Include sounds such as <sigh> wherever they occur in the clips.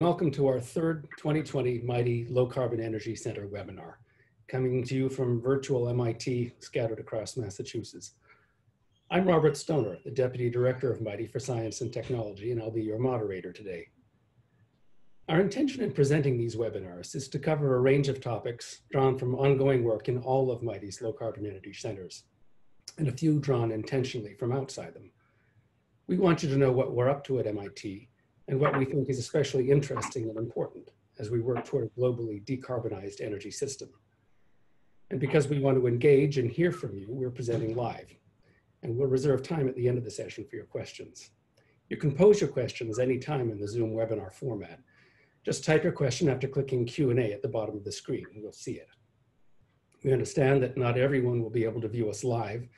Welcome to our third 2020 MITEI Low Carbon Energy Center webinar, coming to you from virtual MIT scattered across Massachusetts. I'm Robert Stoner, the Deputy Director of MITEI for Science and Technology, and I'll be your moderator today. Our intention in presenting these webinars is to cover a range of topics drawn from ongoing work in all of MITEI's low carbon energy centers, and a few drawn intentionally from outside them. We want you to know what we're up to at MIT and what we think is especially interesting and important as we work toward a globally decarbonized energy system. And because we want to engage and hear from you, we're presenting live. And we'll reserve time at the end of the session for your questions. You can pose your questions anytime in the Zoom webinar format. Just type your question after clicking Q&A at the bottom of the screen and we'll see it. We understand that not everyone will be able to view us live.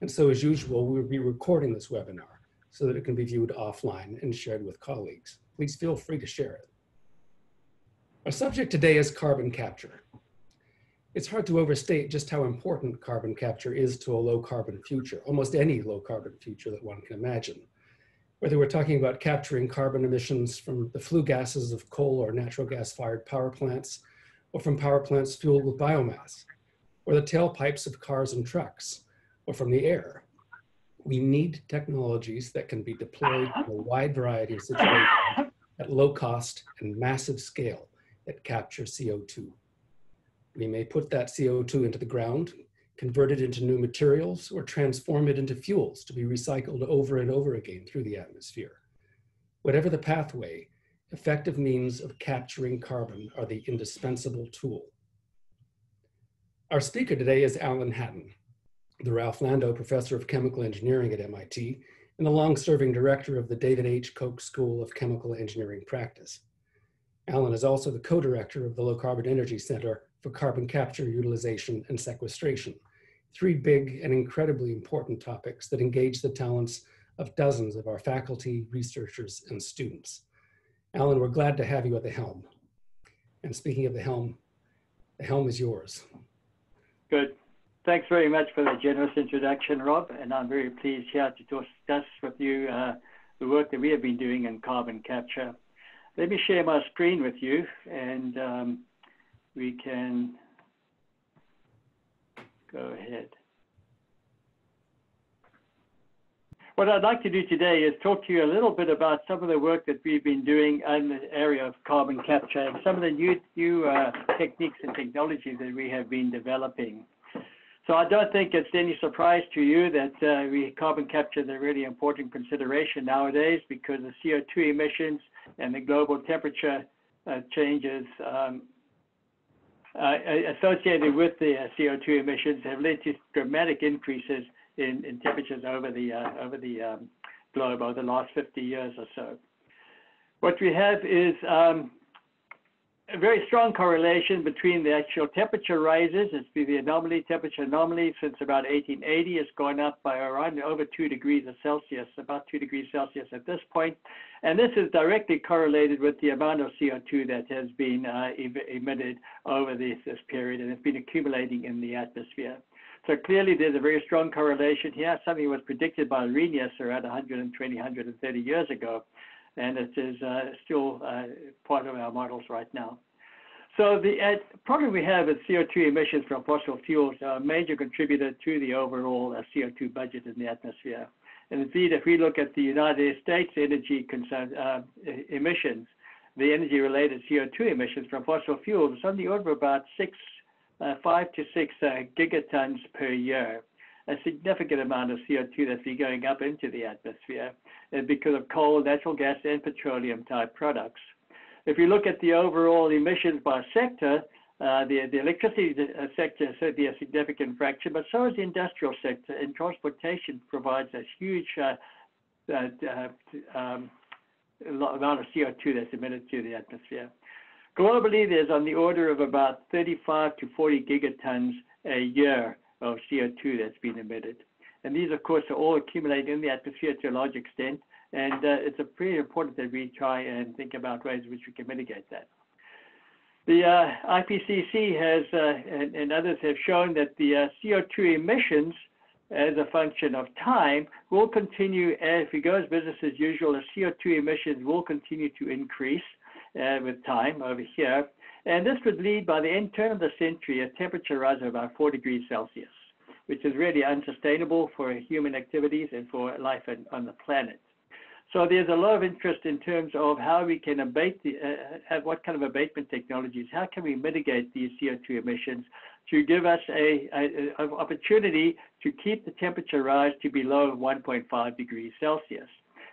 And so as usual, we'll be recording this webinar so that it can be viewed offline and shared with colleagues. Please feel free to share it. Our subject today is carbon capture. It's hard to overstate just how important carbon capture is to a low carbon future, almost any low carbon future that one can imagine. Whether we're talking about capturing carbon emissions from the flue gases of coal or natural gas fired power plants, or from power plants fueled with biomass, or the tailpipes of cars and trucks, or from the air we need technologies that can be deployed in a <laughs> wide variety of situations at low cost and massive scale that capture CO2. We may put that CO2 into the ground, convert it into new materials, or transform it into fuels to be recycled over and over again through the atmosphere. Whatever the pathway, effective means of capturing carbon are the indispensable tool. Our speaker today is Alan Hatton the Ralph Landau Professor of Chemical Engineering at MIT, and the long-serving director of the David H. Koch School of Chemical Engineering Practice. Alan is also the co-director of the Low Carbon Energy Center for Carbon Capture, Utilization, and Sequestration, three big and incredibly important topics that engage the talents of dozens of our faculty, researchers, and students. Alan, we're glad to have you at the helm. And speaking of the helm, the helm is yours. Good. Thanks very much for the generous introduction, Rob, and I'm very pleased here to discuss with you uh, the work that we have been doing in carbon capture. Let me share my screen with you, and um, we can go ahead. What I'd like to do today is talk to you a little bit about some of the work that we've been doing in the area of carbon capture and some of the new, new uh, techniques and technology that we have been developing. So I don't think it's any surprise to you that uh, we, carbon capture is a really important consideration nowadays because the CO2 emissions and the global temperature uh, changes um, uh, associated with the uh, CO2 emissions have led to dramatic increases in, in temperatures over the uh, over the um, globe over the last 50 years or so. What we have is um, a very strong correlation between the actual temperature rises. It's been the anomaly, temperature anomaly since about 1880 It's gone up by around over two degrees of Celsius, about two degrees Celsius at this point. And this is directly correlated with the amount of CO2 that has been uh, emitted over this, this period and it's been accumulating in the atmosphere. So clearly there's a very strong correlation here. Something was predicted by Arrhenius around 120, 130 years ago and it is uh, still uh, part of our models right now. So the uh, problem we have is CO2 emissions from fossil fuels are a major contributor to the overall uh, CO2 budget in the atmosphere. And indeed, if we look at the United States energy concern, uh, emissions, the energy-related CO2 emissions from fossil fuels is on the order of about six, uh, five to six gigatons per year a significant amount of CO2 that's been going up into the atmosphere because of coal, natural gas, and petroleum type products. If you look at the overall emissions by sector, uh, the, the electricity uh, sector is certainly a significant fraction, but so is the industrial sector, and transportation provides a huge uh, uh, uh um, amount of CO2 that's emitted to the atmosphere. Globally, there's on the order of about 35 to 40 gigatons a year of CO2 that's been emitted. And these, of course, are all accumulated in the atmosphere to a large extent. And uh, it's pretty important that we try and think about ways in which we can mitigate that. The uh, IPCC has, uh, and, and, others have shown that the uh, CO2 emissions as a function of time will continue as we go as business as usual. The CO2 emissions will continue to increase. uh, with time over here. And this would lead by the end turn of the century a temperature rise of about 4 degrees Celsius, which is really unsustainable for human activities and for life on the planet. So there's a lot of interest in terms of how we can abate the, uh, have what kind of abatement technologies, how can we mitigate these CO2 emissions to give us a, a, a opportunity to keep the temperature rise to below 1.5 degrees Celsius.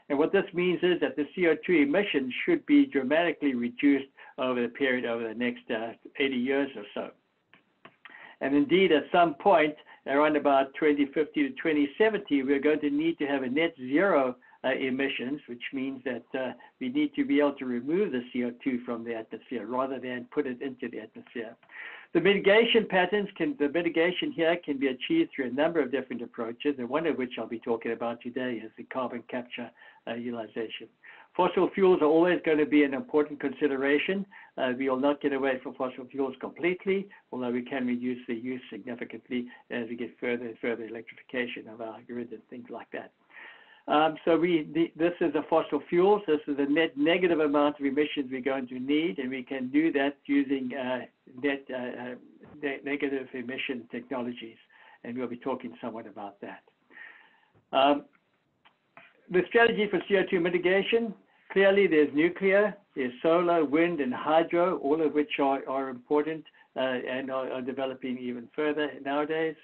And what this means is that the CO2 emissions should be dramatically reduced over the period over the next uh, 80 years or so. And indeed, at some point, around about 2050 to 2070, we're going to need to have a net zero uh, emissions, which means that uh, we need to be able to remove the CO2 from the atmosphere rather than put it into the atmosphere. The mitigation patterns can, the mitigation here can be achieved through a number of different approaches, and one of which I'll be talking about today is the carbon capture uh, utilization. Fossil fuels are always going to be an important consideration. Uh, we will not get away from fossil fuels completely, although we can reduce the use significantly as we get further and further electrification of our grid and things like that. Um, so we, the, this is a fossil fuel. So this is a net negative amount of emissions we're going to need, and we can do that using uh, net uh, uh ne negative emission technologies. And we'll be talking somewhat about that. Um, the strategy for CO2 mitigation, clearly there's nuclear, there's solar, wind, and hydro, all of which are, are important uh, and are, are developing even further nowadays.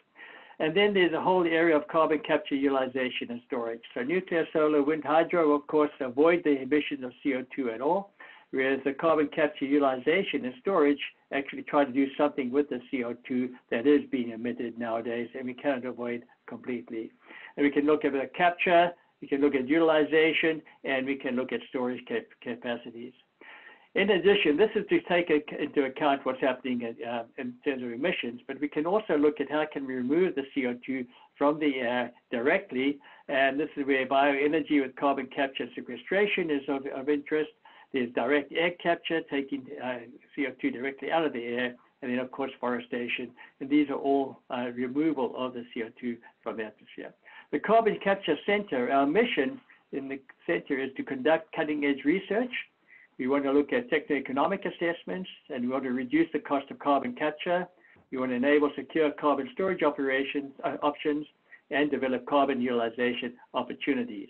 And then there's a whole area of carbon capture utilization and storage. So nuclear, solar, wind, hydro, of course, avoid the emissions of CO2 at all, whereas the carbon capture utilization and storage actually try to do something with the CO2 that is being emitted nowadays, and we cannot avoid completely. And we can look at the capture, we can look at utilization, and we can look at storage cap capacities. In addition, this is to take into account what's happening in, uh, in terms of emissions, but we can also look at how can we remove the CO2 from the air directly, and this is where bioenergy with carbon capture and sequestration is of, of interest. There's direct air capture, taking uh, CO2 directly out of the air, and then of course forestation, and these are all uh, removal of the CO2 from the atmosphere. The Carbon Capture Center, our mission in the center is to conduct cutting edge research we want to look at techno-economic assessments, and we want to reduce the cost of carbon capture. We want to enable secure carbon storage operations uh, options and develop carbon utilization opportunities.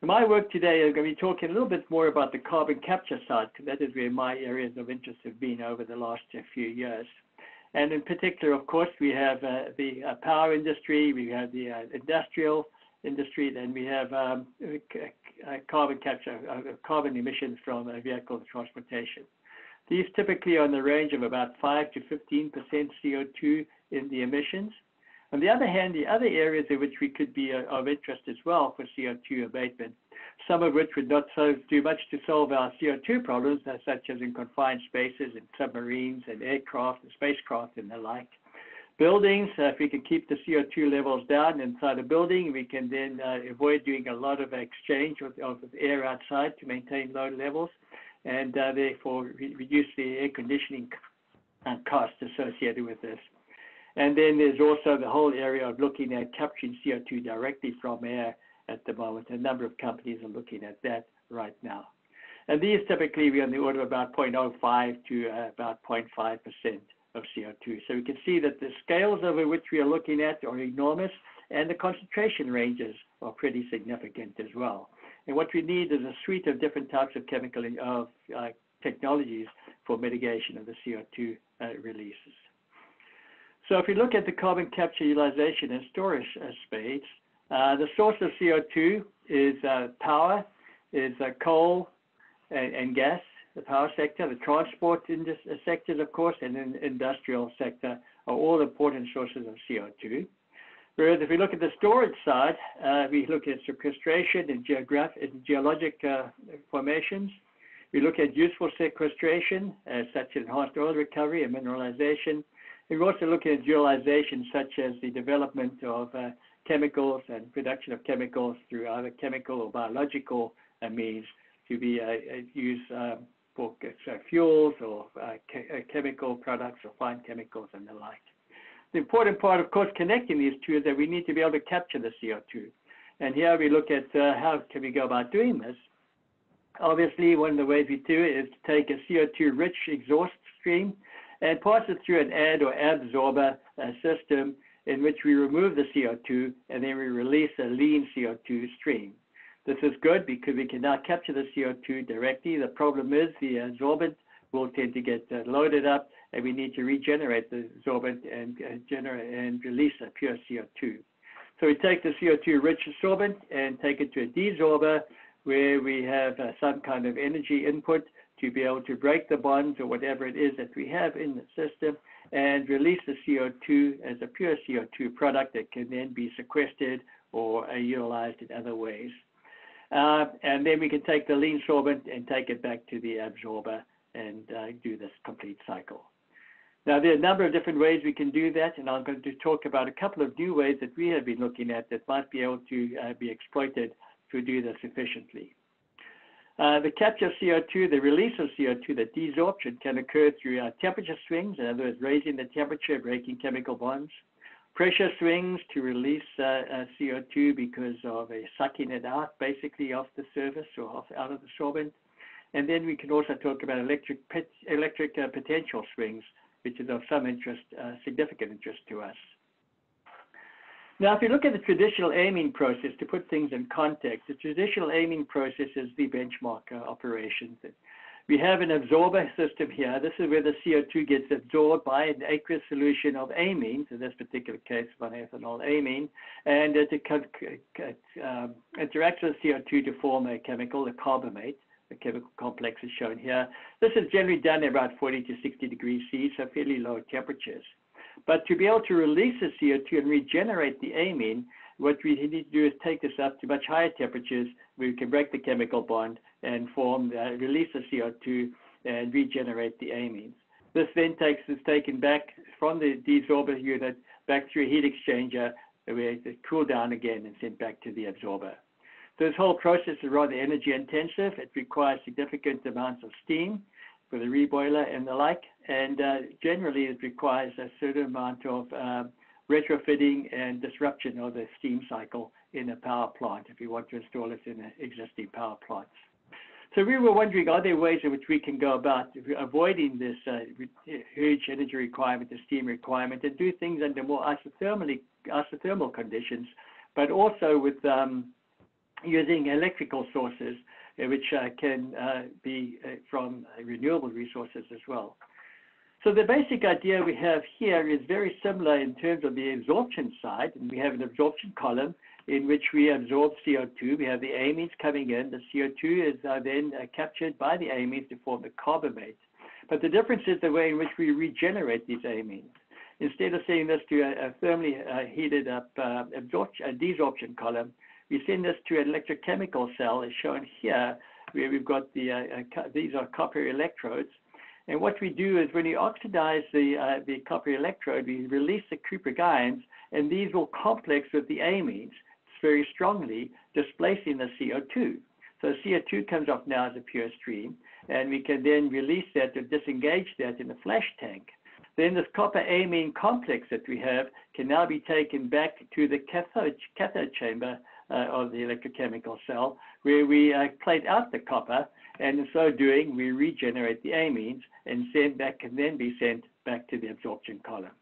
In my work today, I'm going to be talking a little bit more about the carbon capture side, because that is where my areas of interest have been over the last few years. And in particular, of course, we have uh, the uh, power industry, we have the uh, industrial industry, then we have um, carbon capture, carbon emissions from vehicle transportation. These typically are in the range of about 5 to 15% CO2 in the emissions. On the other hand, the other areas in which we could be of interest as well for CO2 abatement, some of which would not so do much to solve our CO2 problems, such as in confined spaces and submarines and aircraft and spacecraft and the like buildings. Uh, if we can keep the CO2 levels down inside a building, we can then uh, avoid doing a lot of exchange of, of, air outside to maintain low levels and uh, therefore re reduce the air conditioning uh, costs associated with this. And then there's also the whole area of looking at capturing CO2 directly from air at the moment. A number of companies are looking at that right now. And these typically be on the order of about 0.05 to uh, about 0.5 percent of CO2. So we can see that the scales over which we are looking at are enormous and the concentration ranges are pretty significant as well. And what we need is a suite of different types of chemical of uh, technologies for mitigation of the CO2 uh, releases. So if we look at the carbon capture utilization and storage uh, space, the source of CO2 is uh, power, is uh, coal and, and gas, the power sector, the transport sectors, of course, and the industrial sector are all important sources of CO2. Whereas if we look at the storage side, uh, we look at sequestration and, and geologic uh, formations. We look at useful sequestration, uh, such as enhanced oil recovery and mineralization. And we also look at utilization, such as the development of uh, chemicals and production of chemicals through either chemical or biological uh, means to be uh, used um, for uh, fuels or uh, uh, chemical products or fine chemicals and the like. The important part, of course, connecting these two is that we need to be able to capture the CO2. And here we look at uh, how can we go about doing this. Obviously, one of the ways we do it is to take a CO2-rich exhaust stream and pass it through an ad or absorber uh, system in which we remove the CO2 and then we release a lean CO2 stream. This is good because we can now capture the CO2 directly. The problem is the absorbent will tend to get uh, loaded up and we need to regenerate the absorbent and uh, generate and release a pure CO2. So we take the CO2 rich absorbent and take it to a desorber where we have uh, some kind of energy input to be able to break the bonds or whatever it is that we have in the system and release the CO2 as a pure CO2 product that can then be sequestered or uh, utilized in other ways. Uh, and then we can take the lean sorbent and take it back to the absorber and uh, do this complete cycle. Now, there are a number of different ways we can do that, and I'm going to talk about a couple of new ways that we have been looking at that might be able to uh, be exploited to do this efficiently. Uh, the capture of CO2, the release of CO2, the desorption can occur through uh, temperature swings, in other words, raising the temperature, breaking chemical bonds. Pressure swings to release uh, uh CO2 because of a sucking it out, basically off the surface or off, out of the sorbent. And then we can also talk about electric, electric uh, potential swings, which is of some interest, significant interest to us. Now, if you look at the traditional amine process, to put things in context, the traditional amine process is the benchmark uh, operations. We have an absorber system here. This is where the CO2 gets absorbed by an aqueous solution of amines, in this particular case, ethanol amine, and it um, interacts with CO2 to form a chemical, a carbamate. The chemical complex is shown here. This is generally done at about 40 to 60 degrees C, so fairly low temperatures. But to be able to release the CO2 and regenerate the amine, what we need to do is take this up to much higher temperatures where we can break the chemical bond and form, uh, release the CO2 and regenerate the amines. This then takes is taken back from the desorber unit back through a heat exchanger where it cool down again and sent back to the absorber. So This whole process is rather energy intensive. It requires significant amounts of steam for the reboiler and the like. And uh, generally, it requires a certain amount of uh, retrofitting and disruption of the steam cycle in a power plant if you want to install it in existing power plants. So we were wondering, are there ways in which we can go about avoiding this uh, huge energy requirement, the steam requirement, and do things under more isothermal conditions, but also with um, using electrical sources uh, which uh, can uh, be from renewable resources as well. So the basic idea we have here is very similar in terms of the absorption side. And we have an absorption column in which we absorb CO2. We have the amines coming in. The CO2 is uh, then uh, captured by the amines to form the carbamate. But the difference is the way in which we regenerate these amines. Instead of sending this to a, a thermally uh, heated up absorption, desorption column, we send this to an electrochemical cell, as shown here, where we've got the, uh, uh, these are copper electrodes. And what we do is when you oxidize the, uh, the copper electrode, we release the cupric ions, and these will complex with the amines very strongly, displacing the CO2. So CO2 comes off now as a pure stream, and we can then release that to disengage that in the flash tank. Then this copper amine complex that we have can now be taken back to the cathode, cathode chamber uh, of the electrochemical cell, where we uh, plate out the copper, and in so doing, we regenerate the amines, and send back can then be sent back to the absorption column.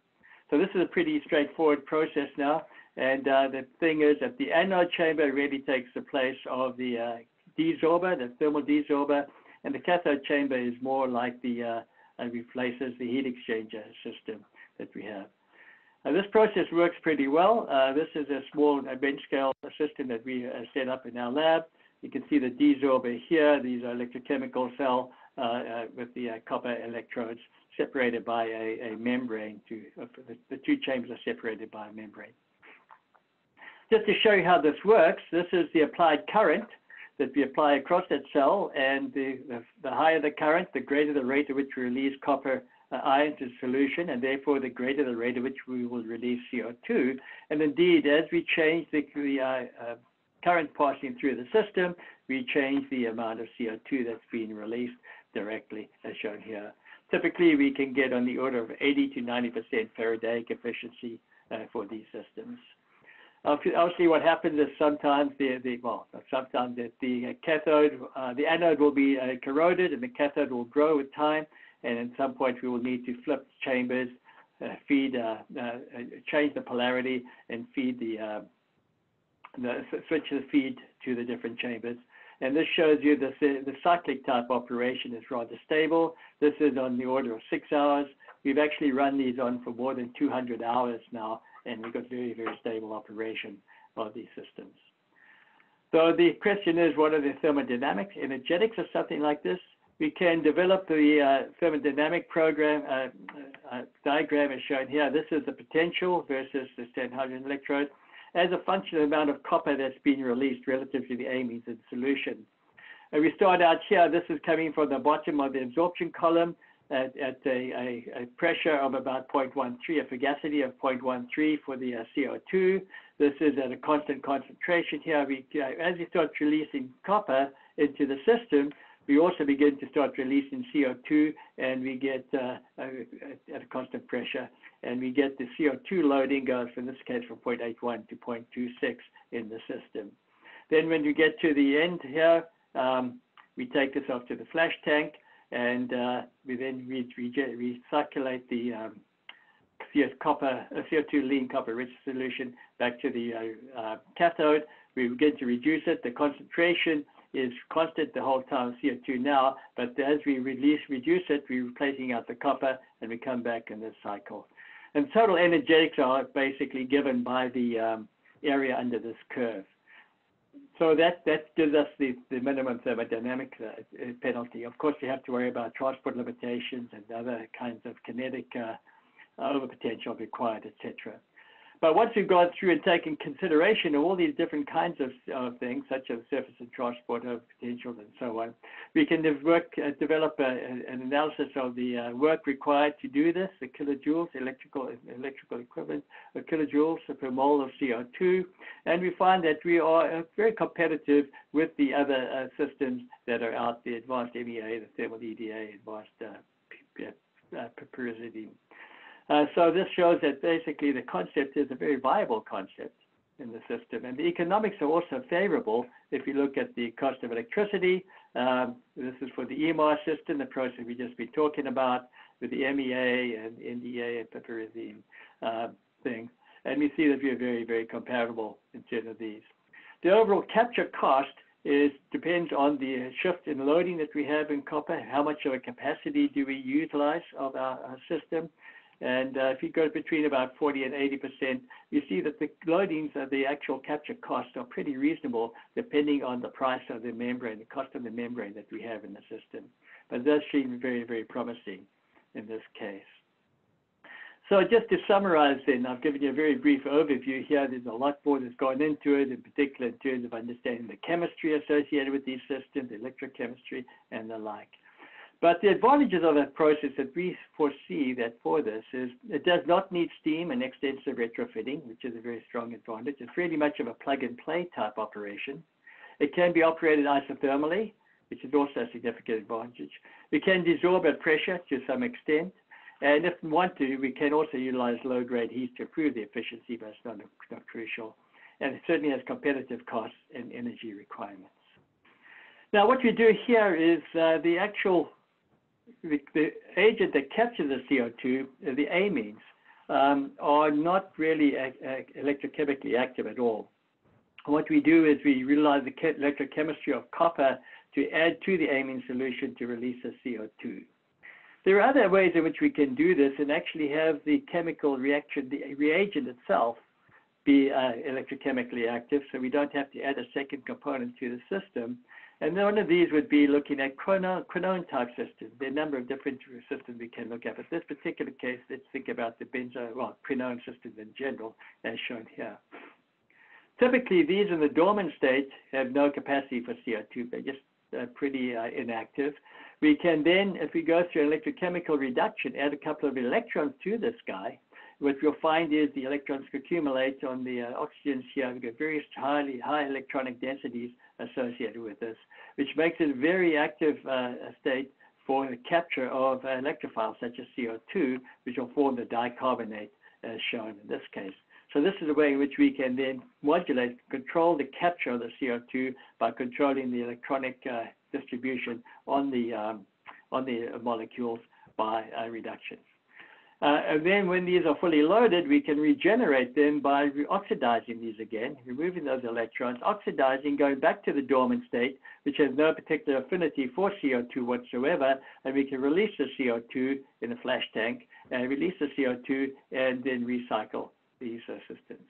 So this is a pretty straightforward process now. And uh, the thing is that the anode chamber really takes the place of the uh, desorber, the thermal desorber, and the cathode chamber is more like the uh, replaces the heat exchanger system that we have. Uh, this process works pretty well. Uh, this is a small bench scale system that we uh, set up in our lab. You can see the desorber here. These are electrochemical cell uh, uh, with the copper electrodes separated by a, membrane. The, two chambers are separated by a membrane. Just to show you how this works, this is the applied current that we apply across that cell, and the, higher the current, the greater the rate at which we release copper uh, ions in solution, and therefore the greater the rate at which we will release CO2. And indeed, as we change the, uh, uh, current passing through the system, we change the amount of CO2 that's being released directly, as shown here. Typically, we can get on the order of 80 to 90% faradaic efficiency uh, for these systems. Obviously, what happens is sometimes the, the well, sometimes the, the cathode, uh, the anode will be uh, corroded and the cathode will grow with time. And at some point, we will need to flip chambers, uh, feed, uh, uh, change the polarity, and feed the, the switch the feed to the different chambers. And this shows you the, the cyclic type operation is rather stable. This is on the order of six hours. We've actually run these on for more than 200 hours now, and we've got very, very stable operation of these systems. So the question is, what are the thermodynamics, energetics of something like this? We can develop the uh, thermodynamic program uh, uh, diagram as shown here. This is the potential versus the standard hydrogen electrode as a function of the amount of copper that's been released relative to the amines in solution. And we start out here, this is coming from the bottom of the absorption column at, at a, a, a, pressure of about 0.13, a fugacity of 0.13 for the uh, CO2. This is at a constant concentration here. We, uh, as we start releasing copper into the system, we also begin to start releasing CO2 and we get uh, at a constant pressure and we get the CO2 loading goes in this case from 0.81 to 0.26 in the system. Then when you get to the end here, um, we take this off to the flash tank and uh, we then re re recirculate the um, CS copper, uh, CO2 lean copper rich solution back to the uh, uh cathode. We begin to reduce it. The concentration is constant the whole time, CO2 now, but as we release, reduce it, we're replacing out the copper and we come back in this cycle. And total energetics are basically given by the um, area under this curve. So that, that gives us the, the minimum thermodynamic uh, penalty. Of course, you have to worry about transport limitations and other kinds of kinetic uh, overpotential required, etc. But once we've gone through and taken consideration of all these different kinds of, of things, such as surface and transport of potential and so on, we can work, uh, develop a, an analysis of the uh, work required to do this, the kilojoules, electrical, electrical equivalent kilojoules per mole of CO2. And we find that we are uh, very competitive with the other uh, systems that are out, the advanced MEA, the thermal EDA, advanced uh, uh, pyridine. Uh, so this shows that basically the concept is a very viable concept in the system. And the economics are also favorable if you look at the cost of electricity. Um, this is for the EMR system, the process we just been talking about with the MEA and NDA and pyridine uh, thing. And we see that we are very, very comparable in terms of these. The overall capture cost is depends on the shift in loading that we have in copper, how much of a capacity do we utilize of our, our system, and uh, if you go between about 40 and 80%, you see that the loadings of the actual capture costs are pretty reasonable depending on the price of the membrane, the cost of the membrane that we have in the system. But that seems very, very promising in this case. So just to summarize then, I've given you a very brief overview here. There's a lot more that's gone into it, in particular in terms of understanding the chemistry associated with these systems, the electrochemistry, and the like. But the advantages of that process that we foresee that for this is it does not need steam and extensive retrofitting, which is a very strong advantage. It's really much of a plug and play type operation. It can be operated isothermally, which is also a significant advantage. We can desorb at pressure to some extent. And if we want to, we can also utilize low grade heat to improve the efficiency, but it's not, not crucial. And it certainly has competitive costs and energy requirements. Now, what we do here is uh, the actual the, the agent that captures the CO2, the amines, um, are not really electrochemically active at all. What we do is we utilize the electrochemistry of copper to add to the amine solution to release the CO2. There are other ways in which we can do this and actually have the chemical reaction, the reagent itself, be uh, electrochemically active, so we don't have to add a second component to the system. And one of these would be looking at quinone type systems. There are a number of different systems we can look at, but this particular case, let's think about the benzo, well, quinone systems in general, as shown here. Typically, these in the dormant state have no capacity for CO2. They're just uh, pretty uh, inactive. We can then, if we go through an electrochemical reduction, add a couple of electrons to this guy, what you'll find is the electrons accumulate on the uh, oxygens here. We've got various highly high electronic densities associated with this, which makes it a very active uh, state for the capture of uh, electrophiles such as CO2, which will form the dicarbonate as shown in this case. So this is a way in which we can then modulate, control the capture of the CO2 by controlling the electronic uh, distribution on the um, on the molecules by uh, reduction. Uh, and then when these are fully loaded, we can regenerate them by oxidizing these again, removing those electrons, oxidizing, going back to the dormant state, which has no particular affinity for CO2 whatsoever, and we can release the CO2 in a flash tank, and release the CO2, and then recycle these uh, systems.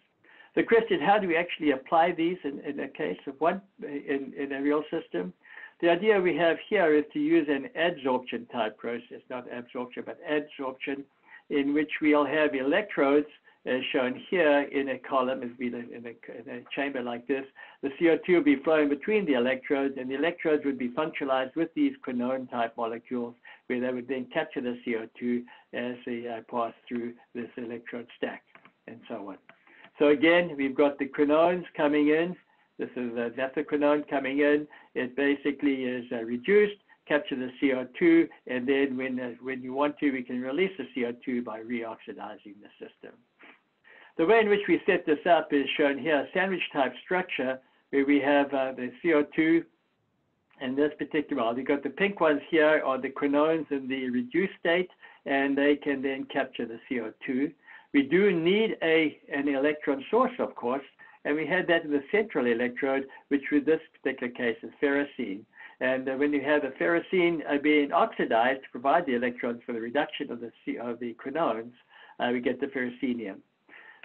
The question, how do we actually apply these in, in a case of one, in, in a real system? The idea we have here is to use an adsorption type process, not absorption, but adsorption, in which we'll have electrodes as shown here in a column, as in a, in a chamber like this. The CO2 will be flowing between the electrodes, and the electrodes would be functionalized with these quinone type molecules, where they would then capture the CO2 as they uh, pass through this electrode stack, and so on. So again, we've got the quinones coming in. This is a quinone coming in. It basically is uh, reduced capture the CO2, and then when, uh, when you want to, we can release the CO2 by reoxidizing the system. The way in which we set this up is shown here, a sandwich type structure where we have uh, the CO2 and this particular, well, you've got the pink ones here are the quinones in the reduced state, and they can then capture the CO2. We do need a, an electron source, of course, and we had that in the central electrode, which in this particular case is ferrocene. And uh, when you have the ferrocene uh, being oxidized to provide the electrons for the reduction of the, C of the quinones, uh, we get the ferrocenium.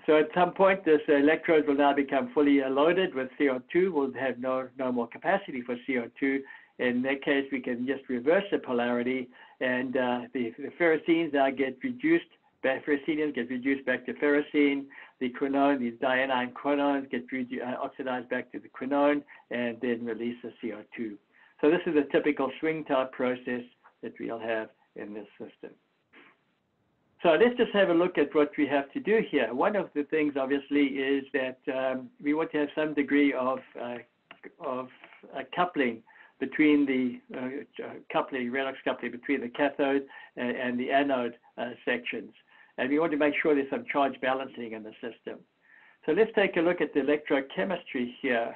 So at some point, this electrode will now become fully loaded with CO2. We'll have no, no more capacity for CO2. In that case, we can just reverse the polarity, and uh, the, the ferrocenes now get reduced ferroceniums get reduced back to ferrocene. The quinone, these dianion quinones get uh, oxidized back to the quinone and then release the CO2. So this is a typical swing type process that we'll have in this system. So let's just have a look at what we have to do here. One of the things, obviously, is that um, we want to have some degree of, uh, of uh, coupling between the uh, coupling, redox coupling between the cathode and, and the anode uh, sections. And we want to make sure there's some charge balancing in the system. So let's take a look at the electrochemistry here.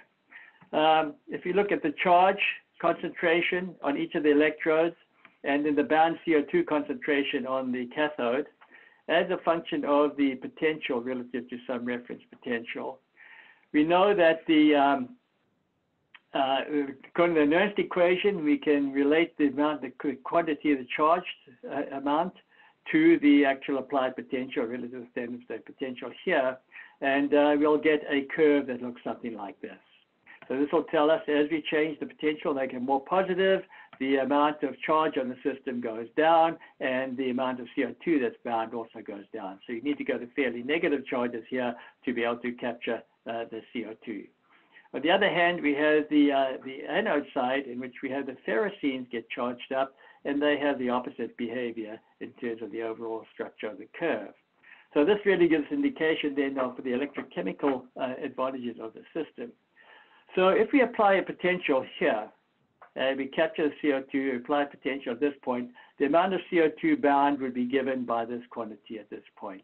Um, if you look at the charge concentration on each of the electrodes and then the bound CO2 concentration on the cathode as a function of the potential relative to some reference potential. We know that the um, uh, according to the Nernst equation, we can relate the amount, the quantity of the charged uh, amount to the actual applied potential relative to the standard state potential here, and uh, we'll get a curve that looks something like this. So this will tell us as we change the potential, make it more positive, the amount of charge on the system goes down and the amount of CO2 that's bound also goes down. So you need to go to fairly negative charges here to be able to capture uh, the CO2. On the other hand, we have the, uh, the anode side in which we have the ferrocenes get charged up and they have the opposite behavior in terms of the overall structure of the curve. So this really gives indication then of the electrochemical uh, advantages of the system. So if we apply a potential here, and we capture the CO2, apply potential at this point, the amount of CO2 bound would be given by this quantity at this point.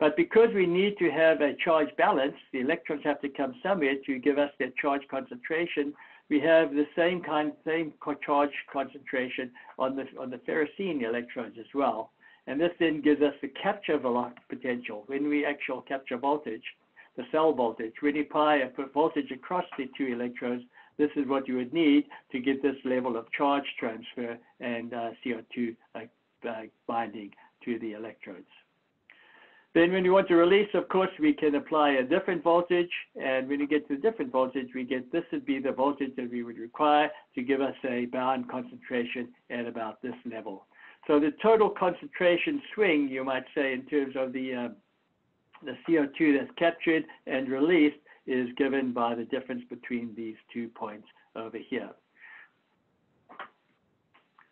But because we need to have a charge balance, the electrons have to come somewhere to give us their charge concentration. We have the same kind, same charge concentration on the on the ferrocene electrodes as well. And this then gives us the capture potential when we actually capture voltage the cell voltage. When you apply a voltage across the two electrodes, this is what you would need to get this level of charge transfer and uh, CO2 uh, uh, binding to the electrodes. Then when you want to release, of course, we can apply a different voltage. And when you get to a different voltage, we get this would be the voltage that we would require to give us a bound concentration at about this level. So the total concentration swing, you might say, in terms of the uh, the CO2 that's captured and released is given by the difference between these two points over here.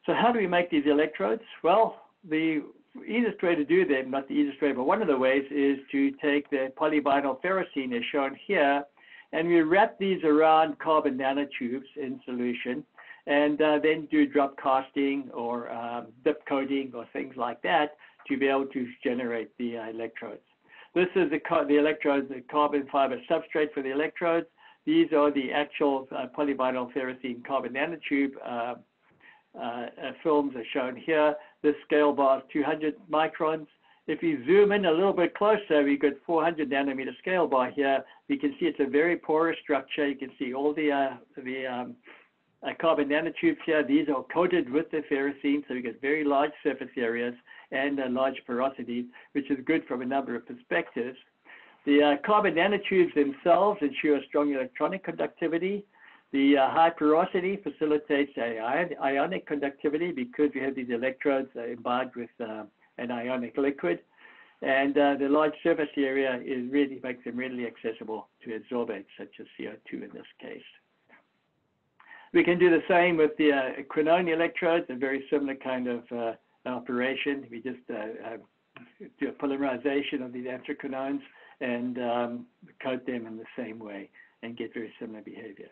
So how do we make these electrodes? Well, the easiest way to do them, not the easiest way, but one of the ways is to take the polyvinyl ferrocene as shown here, and we wrap these around carbon nanotubes in solution, and uh, then do drop casting or um, dip coating or things like that to be able to generate the uh, electrodes. This is the, the electrodes, the carbon fiber substrate for the electrodes. These are the actual uh, polyvinyl ferrocene carbon nanotube uh, uh, films are shown here. This scale bar is 200 microns. If you zoom in a little bit closer, we got 400 nanometer scale bar here. You can see it's a very porous structure. You can see all the uh, the um, uh, carbon nanotubes here. These are coated with the ferrocene, so you get very large surface areas and uh, large porosity, which is good from a number of perspectives. The uh, carbon nanotubes themselves ensure strong electronic conductivity. The uh, high porosity facilitates ion ionic conductivity because we have these electrodes uh, imbibed with uh, an ionic liquid. And uh, the large surface area is really makes them readily accessible to adsorbents such as CO2 in this case. We can do the same with the uh, quinone electrodes, a very similar kind of uh, operation. We just uh, do a polymerization of these anthraquinones and um, coat them in the same way and get very similar behavior.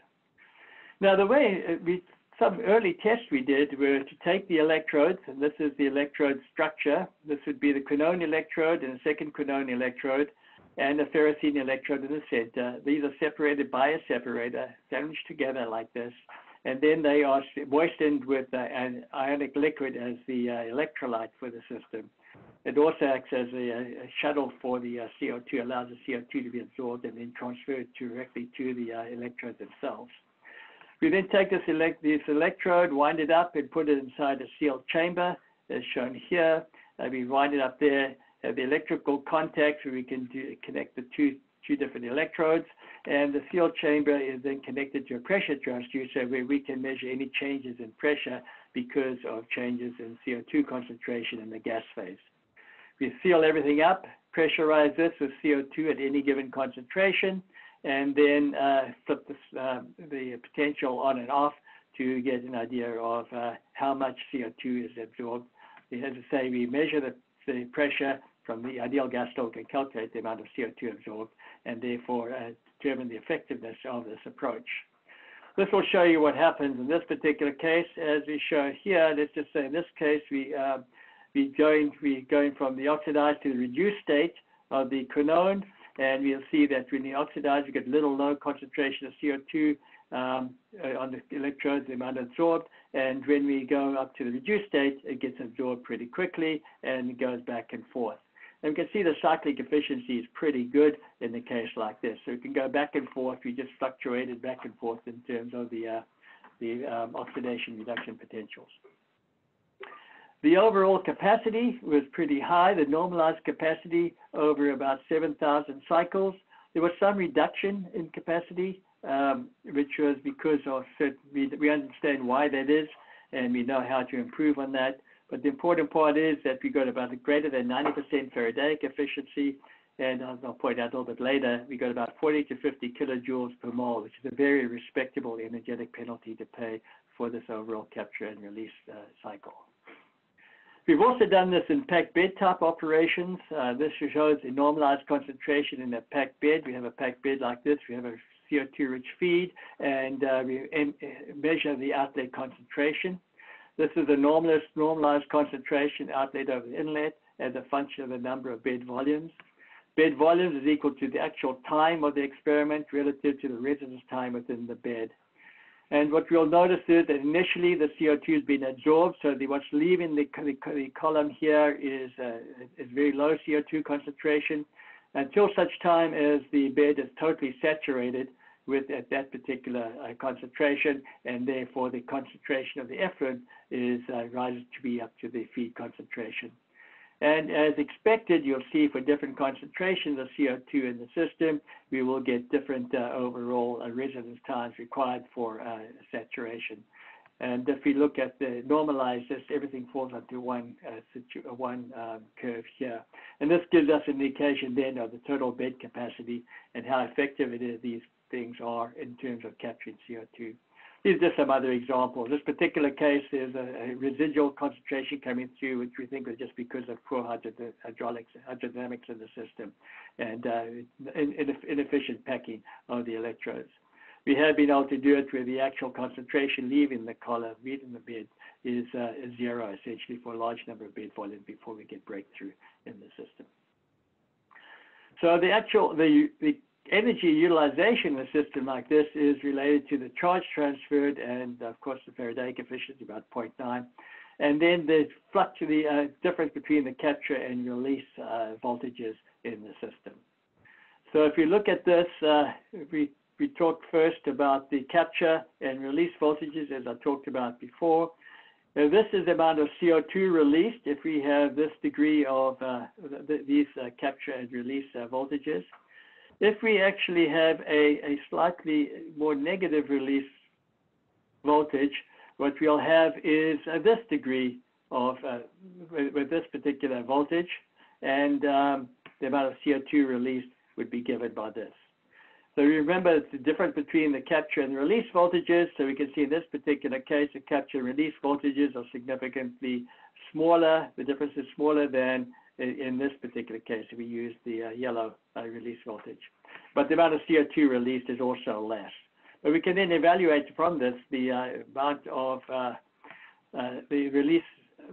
Now, the way uh, we some early tests we did were to take the electrodes, and this is the electrode structure. This would be the quinone electrode and a second quinone electrode, and a ferrocene electrode in the center. These are separated by a separator, sandwiched together like this, and then they are moistened with uh, an ionic liquid as the uh, electrolyte for the system. It also acts as a, a shuttle for the uh, CO2, allows the CO2 to be absorbed and then transferred directly to the electrodes themselves. We then take this, this electrode, wind it up, and put it inside a sealed chamber, as shown here. Uh, we wind it up there, have the electrical contacts where we can do, connect the two, two different electrodes, and the sealed chamber is then connected to a pressure transducer where we can measure any changes in pressure because of changes in CO2 concentration in the gas phase. We seal everything up, pressurize this with CO2 at any given concentration, and then uh, flip this, uh, the potential on and off to get an idea of uh, how much CO2 is absorbed. As I say, we measure the, the pressure from the ideal gas law and calculate the amount of CO2 absorbed and therefore uh, determine the effectiveness of this approach. This will show you what happens in this particular case. As we show here, let's just say in this case, we, uh, we going, we going from the oxidized to the reduced state of the quinone and we'll see that when you oxidize, you get little low concentration of CO2 um, uh, on the electrodes, the amount absorbed. And when we go up to the reduced state, it gets absorbed pretty quickly and goes back and forth. And you can see the cyclic efficiency is pretty good in the case like this. So it can go back and forth. We just fluctuated back and forth in terms of the, uh, the um, oxidation reduction potentials. The overall capacity was pretty high, the normalized capacity over about 7,000 cycles. There was some reduction in capacity, um, which was because of, we, we understand why that is, and we know how to improve on that. But the important part is that we got about a greater than 90% Faradaic efficiency, and as I'll point out a little bit later, we got about 40 to 50 kilojoules per mole, which is a very respectable energetic penalty to pay for this overall capture and release uh, cycle. We've also done this in packed bed type operations. Uh, this shows a normalized concentration in a packed bed. We have a packed bed like this. We have a CO2 rich feed and uh, we measure the outlet concentration. This is a normalized, concentration outlet over the inlet as a function of the number of bed volumes. Bed volumes is equal to the actual time of the experiment relative to the residence time within the bed. And what we'll notice is that initially the CO2 has been absorbed, so the, what's leaving the, the, the column here is, uh, is very low CO2 concentration until such time as the bed is totally saturated with at that particular uh, concentration, and therefore the concentration of the effluent is uh, rises to be up to the feed concentration. And as expected, you'll see for different concentrations of CO2 in the system, we will get different uh, overall uh, residence times required for uh, saturation. And if we look at the normalized, this everything falls into one uh, one um, curve here. And this gives us an indication then of the total bed capacity and how effective it is these things are in terms of capturing CO2. These are just some other examples. This particular case, there's a, residual concentration coming through, which we think was just because of poor hydraulics, hydrodynamics in the system and uh, inefficient packing of the electrodes. We have been able to do it where the actual concentration leaving the collar, leaving the bed, is, uh, zero, essentially, for a large number of bed volumes before we get breakthrough in the system. So the actual, energy utilization in a system like this is related to the charge transferred and of course the Faradaic efficiency about 0.9. And then the uh, difference between the capture and release uh, voltages in the system. So if you look at this, uh, we, we talked first about the capture and release voltages as I talked about before. Now this is the amount of CO2 released if we have this degree of uh, th these uh, capture and release uh, voltages. If we actually have a, slightly more negative release voltage, what we'll have is uh, this degree of, uh, with, this particular voltage, and um, the amount of CO2 released would be given by this. So remember the difference between the capture and release voltages. So we can see in this particular case, the capture and release voltages are significantly smaller. The difference is smaller than in this particular case we use the uh, yellow uh, release voltage. But the amount of CO2 released is also less. But we can then evaluate from this the uh, amount of the release,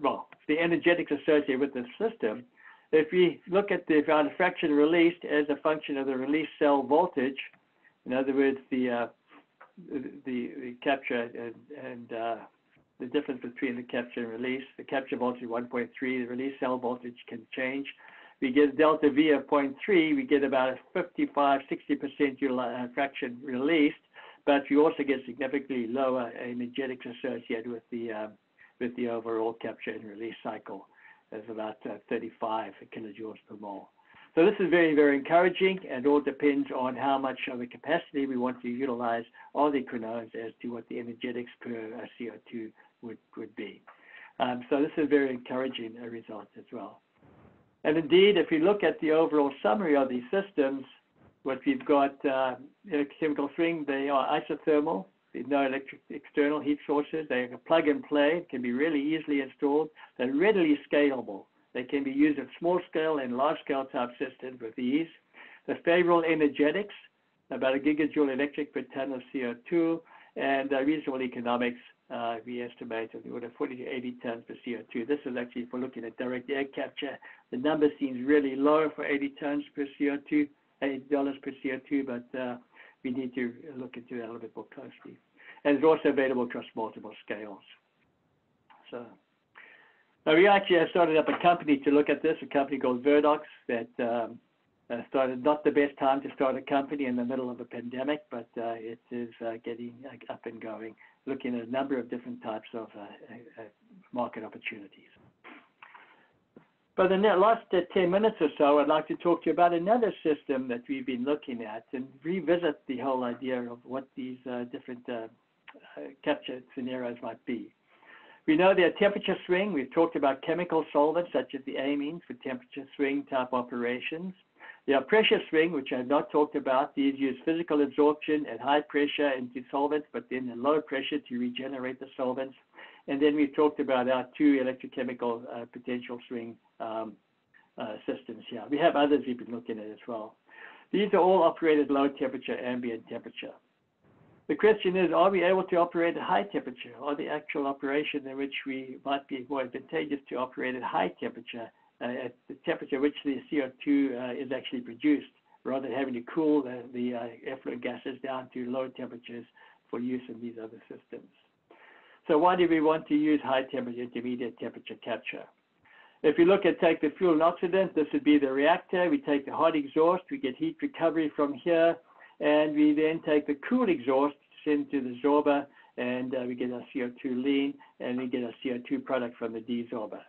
well, the energetics associated with the system. If we look at the amount of fraction released as a function of the release cell voltage, in other words, the capture and, the difference between the capture and release. The capture voltage 1.3, the release cell voltage can change. We get delta V of 0.3, we get about a 55, 60% uh, fraction released but you also get significantly lower energetics associated with the um, with the overall capture and release cycle. There's about uh, 35 kilojoules per mole. So this is very, very encouraging and all depends on how much of the capacity we want to utilize of the quinones as to what the energetics per uh, CO2 would, would be. Um, so this is very encouraging result as well. And indeed, if you look at the overall summary of these systems, what we've got uh, chemical swing, they are isothermal. There's no electric external heat sources. They are plug and play, can be really easily installed. They're readily scalable. They can be used at small scale and large scale type systems with ease. The favorable energetics, about a gigajoule electric per ton of CO2, and uh, reasonable economics, uh, we estimate of the order 40 to 80 tons per CO2. This is actually for looking at direct air capture. The number seems really low for 80 tons per CO2. $8 per CO2, but uh, we need to look into that a little bit more closely. And it's also available across multiple scales. So we actually have started up a company to look at this, a company called Verdox that um, uh, started not the best time to start a company in the middle of a pandemic, but uh, it is uh, getting up and going, looking at a number of different types of uh, uh, market opportunities. But in the last uh, 10 minutes or so, I'd like to talk to you about another system that we've been looking at and revisit the whole idea of what these uh, different uh, uh capture scenarios might be. We know there are temperature swing. We've talked about chemical solvents such as the amines for temperature swing type operations. There are pressure swing, which I've not talked about. These use physical absorption at high pressure into solvents, but then at low pressure to regenerate the solvents. And then we've talked about our two electrochemical uh, potential swing um, uh, systems here. We have others we've been looking at as well. These are all operated low temperature, ambient temperature. The question is, are we able to operate at high temperature? Or the actual operation in which we might be more advantageous to operate at high temperature, uh, at the temperature which the CO2 uh, is actually produced, rather than having to cool the, the uh, effluent gases down to low temperatures for use in these other systems. So why do we want to use high temperature intermediate temperature capture? If you look at take the fuel and oxidant, this would be the reactor. We take the hot exhaust, we get heat recovery from here, and we then take the cool exhaust, send to the sorber, and uh, we get our CO2 lean, and we get a CO2 product from the desorber.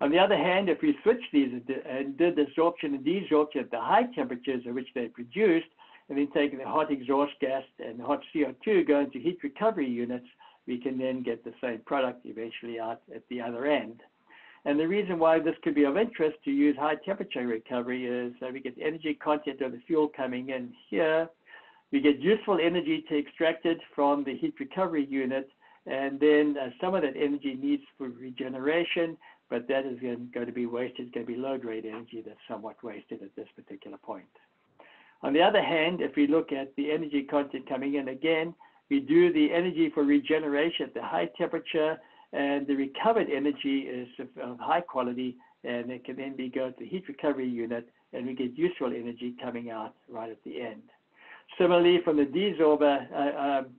On the other hand, if we switch these and did the absorption and desorption at the high temperatures at which they produced, and then take the hot exhaust gas and hot CO2 going to heat recovery units, we can then get the same product eventually out at the other end. And the reason why this could be of interest to use high temperature recovery is that we get energy content of the fuel coming in here. We get useful energy to extract it from the heat recovery unit. And then uh, some of that energy needs for regeneration, but that is going to be wasted. It's going to be low grade energy that's somewhat wasted at this particular point. On the other hand, if we look at the energy content coming in again, we do the energy for regeneration at the high temperature, and the recovered energy is of, high quality, and it can then be go to the heat recovery unit, and we get useful energy coming out right at the end. Similarly, from the desorber, uh,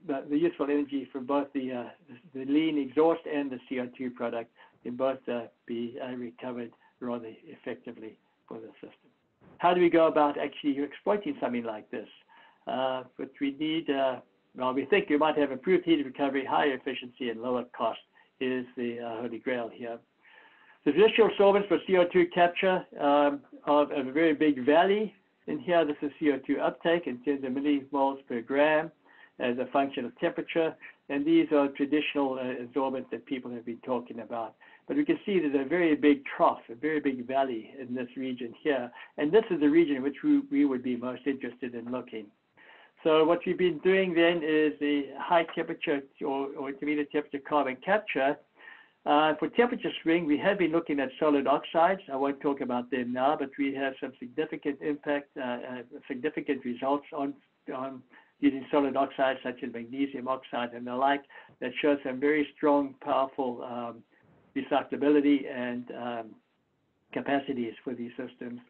uh, the, useful energy from both the, uh, the lean exhaust and the CO2 product can both uh, be uh, recovered rather effectively for the system. How do we go about actually exploiting something like this? Uh, but we need, well, we think we might have improved heat recovery, higher efficiency, and lower cost is the holy grail here. The traditional solvents for CO2 capture um, of a very big valley in here, this is CO2 uptake in terms of millimoles per gram as a function of temperature. And these are traditional uh, absorbents that people have been talking about. But we can see there's a very big trough, a very big valley in this region here. And this is the region in which we, we would be most interested in looking. So what we've been doing then is the high temperature or, or intermediate temperature carbon capture uh, for temperature swing, we have been looking at solid oxides. I won't talk about them now, but we have some significant impact, uh, uh, significant results on, on using solid oxides such as magnesium oxide and the like that show some very strong, powerful um, recyclability and um, capacities for these systems.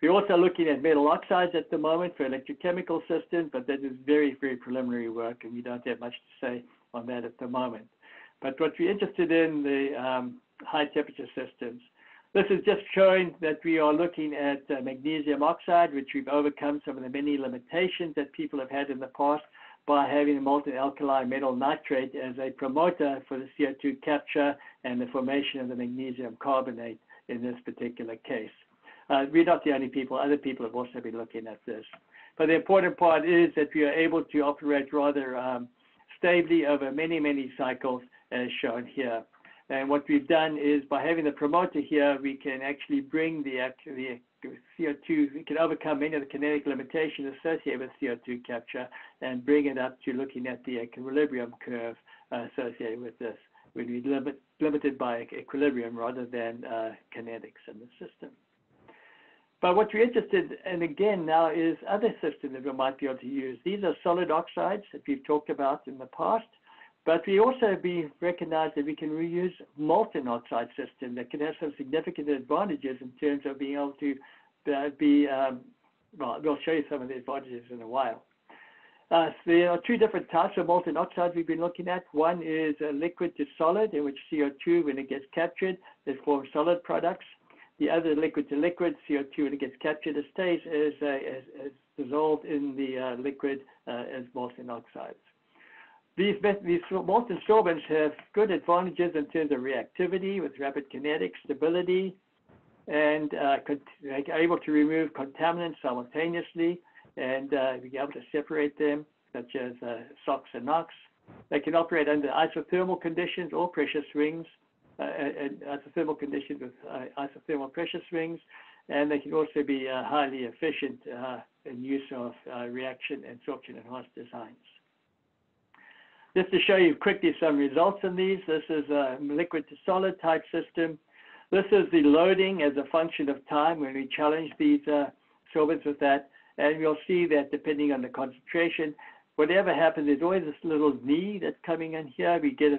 We're also looking at metal oxides at the moment for electrochemical systems, but that is very, very preliminary work, and we don't have much to say on that at the moment. But what we're interested in the um, high temperature systems. This is just showing that we are looking at uh, magnesium oxide, which we've overcome some of the many limitations that people have had in the past by having a molten alkali metal nitrate as a promoter for the CO2 capture and the formation of the magnesium carbonate in this particular case. Uh, we're not the only people, other people have also been looking at this. But the important part is that we are able to operate rather um, stably over many, many cycles as shown here. And what we've done is by having the promoter here, we can actually bring the, the CO2, we can overcome many of the kinetic limitations associated with CO2 capture and bring it up to looking at the equilibrium curve associated with this. We'd be limit, limited by equilibrium rather than uh, kinetics in the system. But what we're interested in again now is other systems that we might be able to use. These are solid oxides that we've talked about in the past. But we also be recognized that we can reuse molten oxide system that can have some significant advantages in terms of being able to uh, be, um, well, we'll show you some of the advantages in a while. Uh, there are two different types of molten oxide we've been looking at. One is a liquid to solid, in which CO2, when it gets captured, it forms solid products. The other liquid to liquid, CO2, when it gets captured, stays as, uh, dissolved in the uh, liquid uh, as molten oxides. These, these molten solvents have good advantages in terms of reactivity with rapid kinetic stability and uh, able to remove contaminants simultaneously and uh, be able to separate them, such as SOx and NOx. They can operate under isothermal conditions or pressure swings, uh, isothermal conditions with uh, isothermal pressure swings, and they can also be uh, highly efficient uh, in use of reaction and absorption enhanced designs. Just to show you quickly some results in these, this is a liquid to solid type system. This is the loading as a function of time when we challenge these uh, solvents with that. And you'll see that depending on the concentration, whatever happens, there's always this little knee that's coming in here. We get a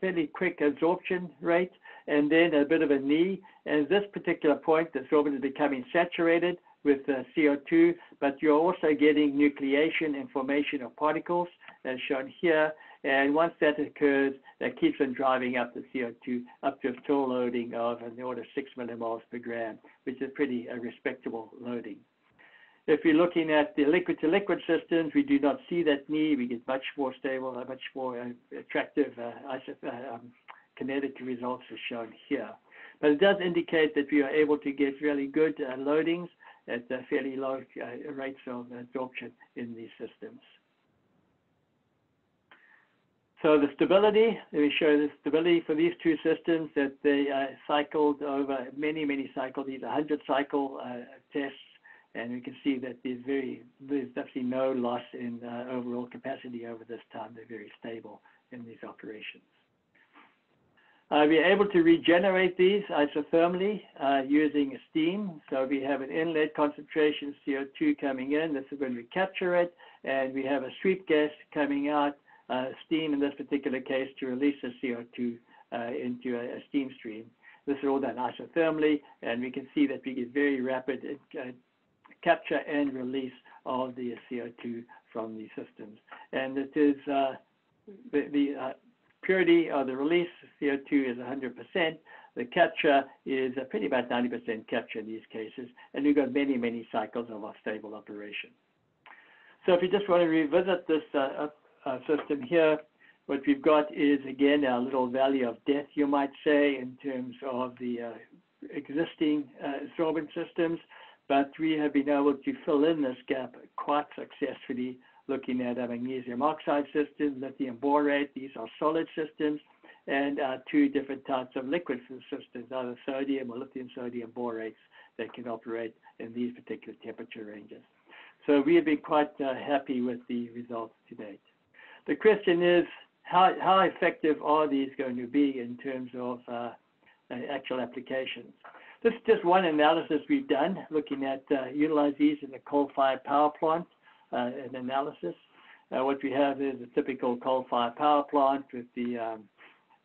fairly quick absorption rate and then a bit of a knee. And at this particular point, the solvent is becoming saturated with uh, CO2, but you're also getting nucleation and formation of particles as shown here. And once that occurs, that keeps on driving up the CO2 up to a full loading of an order of 6 millimoles per gram, which is pretty a respectable loading. If you're looking at the liquid-to-liquid systems, we do not see that need. We get much more stable, much more uh, attractive uh, uh, um, kinetic results as shown here. But it does indicate that we are able to get really good loadings at fairly low rates of absorption in these systems. So the stability, let me show the stability for these two systems that they cycled over many, many cycles, these 100 cycle uh, tests, and we can see that there's very, there's definitely no loss in uh, overall capacity over this time. They're very stable in these operations. Uh, we are able to regenerate these isothermally uh, using steam. So we have an inlet concentration CO2 coming in. This is when we capture it, and we have a sweep gas coming out uh, steam in this particular case to release the CO2 uh, into a, a, steam stream. This is all done isothermally, and we can see that we get very rapid uh, capture and release of the CO2 from these systems. And it is uh, the, the uh, purity of the release, CO2 is 100%. The capture is pretty about 90% capture in these cases, and we've got many, many cycles of our stable operation. So if you just want to revisit this uh, uh, system here, what we've got is, again, our little valley of death, you might say, in terms of the uh, existing uh, sorbent systems, but we have been able to fill in this gap quite successfully looking at a magnesium oxide system, lithium borate, these are solid systems, and uh, two different types of liquid systems, either sodium or lithium sodium borates that can operate in these particular temperature ranges. So we have been quite uh, happy with the results to date. The question is, how, how effective are these going to be in terms of uh, actual applications? This is just one analysis we've done, looking at uh, utilize these in the coal-fired power plant, uh, an analysis. Uh, what we have is a typical coal-fired power plant with the, um,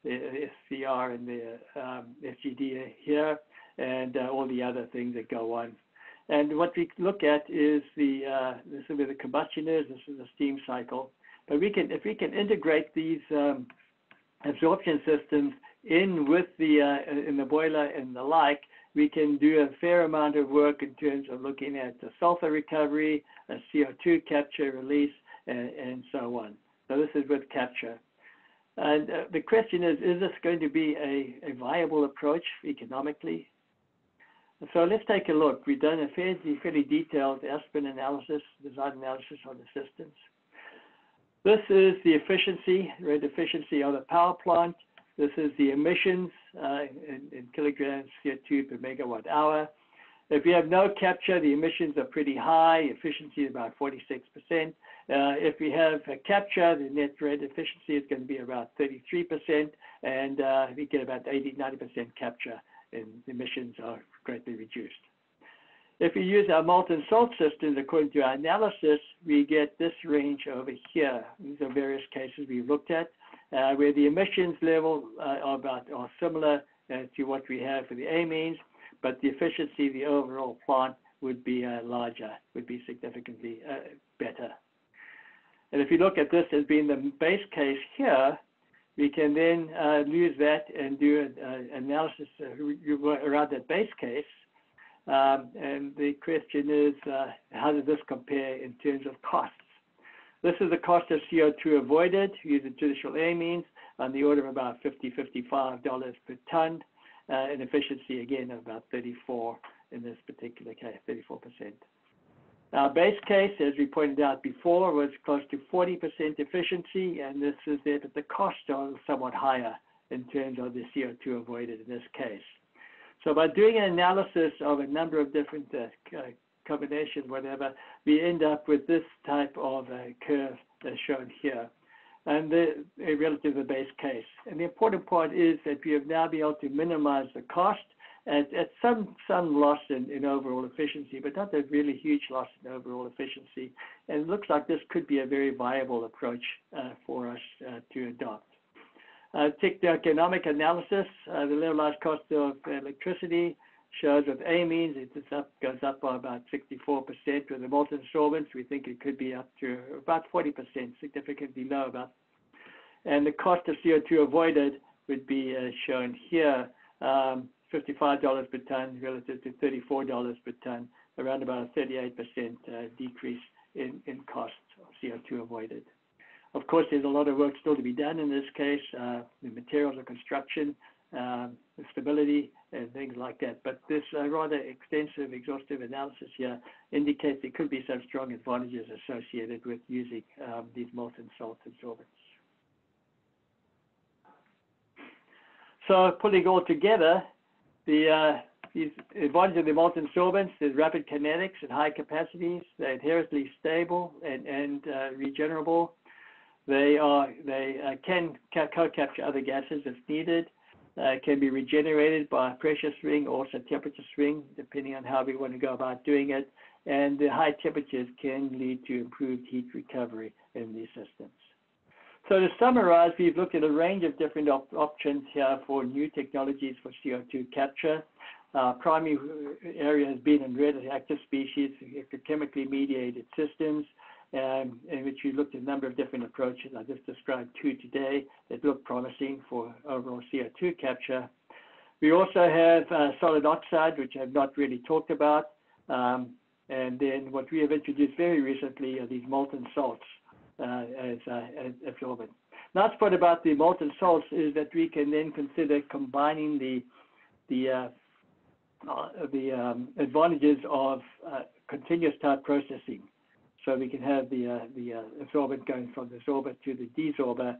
the SCR and the um, FGD here, and uh, all the other things that go on. And what we look at is the uh, this is where the combustion is. This is the steam cycle. But we can, if we can integrate these um, absorption systems in with the uh, in the boiler and the like, we can do a fair amount of work in terms of looking at the sulfur recovery, CO2 capture, release, and, and, so on. So this is with capture. And uh, the question is, is this going to be a, a viable approach economically? So let's take a look. We've done a fairly, fairly detailed Aspen analysis, design analysis on the systems. This is the efficiency, rate efficiency of the power plant. This is the emissions uh, in, in, kilograms CO2 per megawatt hour. If you have no capture, the emissions are pretty high. Efficiency is about 46%. Uh, if we have a capture, the net rate efficiency is going to be about 33%, and uh, we get about 80, 90% capture, and emissions are greatly reduced. If we use our molten salt systems, according to our analysis, we get this range over here. These are various cases we've looked at, where the emissions level uh, are about are similar uh, to what we have for the amines, but the efficiency of the overall plant would be uh, larger, would be significantly uh, better. And if you look at this as being the base case here, we can then uh, use that and do an analysis around that base case um, and the question is, uh, how does this compare in terms of costs? This is the cost of CO2 avoided using traditional means on the order of about $50, $55 per ton, uh, and efficiency again of about 34 in this particular case, 34%. Our base case, as we pointed out before, was close to 40% efficiency, and this is it, but the costs are somewhat higher in terms of the CO2 avoided in this case. So by doing an analysis of a number of different uh, combinations, whatever, we end up with this type of uh, curve that's shown here, and the, relative to the base case. And the important part is that we have now been able to minimize the cost at, at some some loss in, in overall efficiency, but not a really huge loss in overall efficiency. And it looks like this could be a very viable approach uh, for us uh, to adopt. Uh, take the economic analysis. Uh, the levelized cost of electricity shows with amines it up, goes up by about 64%. With the molten sorbents, we think it could be up to about 40%, significantly lower. And the cost of CO2 avoided would be uh, shown here, um, $55 per ton relative to $34 per ton, around about a 38% uh, decrease in, in cost of CO2 avoided. Of course, there's a lot of work still to be done in this case, uh, the materials of construction, um, the stability, and things like that. But this uh, rather extensive, exhaustive analysis here indicates there could be some strong advantages associated with using um, these molten salt absorbents. So putting all together, the uh, these advantages of the molten sorbents is rapid kinetics and high capacities. They're inherently stable and, and uh, regenerable. They are they uh, can co-capture other gases if needed. Uh, can be regenerated by a pressure swing or also temperature swing, depending on how we want to go about doing it. And the high temperatures can lead to improved heat recovery in these systems. So to summarize, we've looked at a range of different op options here for new technologies for CO2 capture. Uh, primary area has been in redox active species, chemically mediated systems, um, in which we looked at a number of different approaches. I just described two today that look promising for overall CO2 capture. We also have uh, solid oxide, which I've not really talked about. Um, and then what we have introduced very recently are these molten salts uh, as, uh, as absorbent. Last part about the molten salts is that we can then consider combining the the uh, uh, the um, advantages of uh, continuous type processing. So we can have the uh, the absorbent going from the absorber to the desorber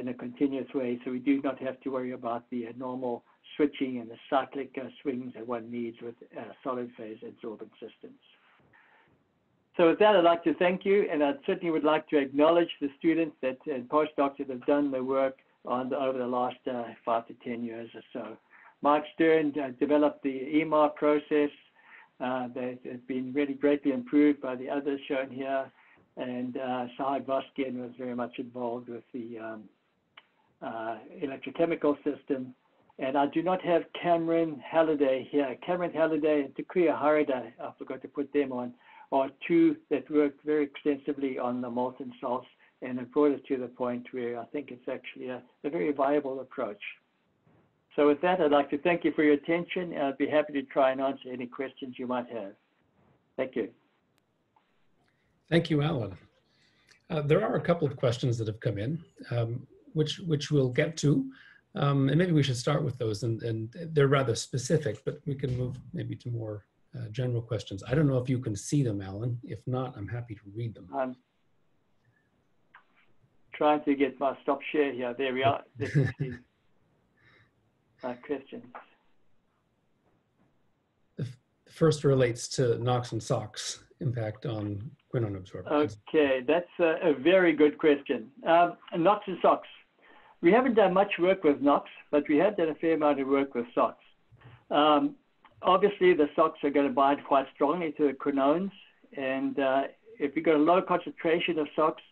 in a continuous way. So we do not have to worry about the normal switching and the cyclic swings that one needs with solid phase adsorbent systems. So with that, I'd like to thank you, and I certainly would like to acknowledge the students that and postdocs that have done the work on the, over the last uh, five to 10 years or so. Mike Stern uh, developed the EMAR process uh, that has been really greatly improved by the others shown here, and uh, Sahag Voskian was very much involved with the um, uh, electrochemical system. And I do not have Cameron Halliday here. Cameron Halliday and Takuya Harada, I forgot to put them on are two that worked very extensively on the molten salts and have brought it to the point where I think it's actually a, a very viable approach. So with that, I'd like to thank you for your attention, and I'd be happy to try and answer any questions you might have. Thank you. Thank you, Alan. Uh, there are a couple of questions that have come in, um, which which we'll get to, um, and maybe we should start with those. And, and they're rather specific, but we can move maybe to more uh, general questions. I don't know if you can see them, Alan. If not, I'm happy to read them. I'm trying to get my stop share here. There we are. <laughs> uh, questions. The first relates to NOx and SOx impact on quinone absorption. Okay, that's a, a very good question. Um, NOx and SOx. We haven't done much work with NOx, but we have done a fair amount of work with SOx. Um, obviously the SOx are going to bind quite strongly to the quinones. And uh, if you've got a low concentration of SOx,